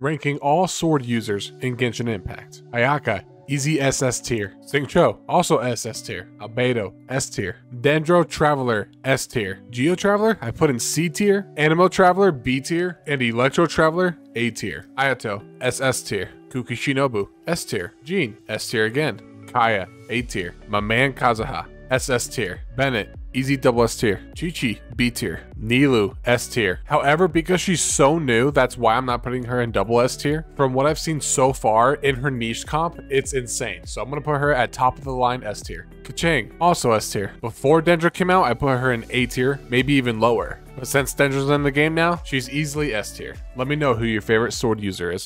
ranking all sword users in Genshin Impact. Ayaka, Easy SS tier. Xingqiu, also SS tier. Albedo, S tier. Dendro Traveler, S tier. Geo Traveler, I put in C tier. Anemo Traveler, B tier. And Electro Traveler, A tier. Ayato, SS tier. Kuki Shinobu, S tier. Jean, S tier again. Kaeya, A tier. My man Kazuha, SS tier. Bennett, Easy double S tier. Qiqi, B tier. Nilou, S tier. However, because she's so new, that's why I'm not putting her in double S tier. From what I've seen so far in her niche comp, it's insane. So I'm gonna put her at top of the line S tier. Keqing, also S tier. Before Dendro came out, I put her in A tier, maybe even lower. But since Dendro's in the game now, she's easily S tier. Let me know who your favorite sword user is.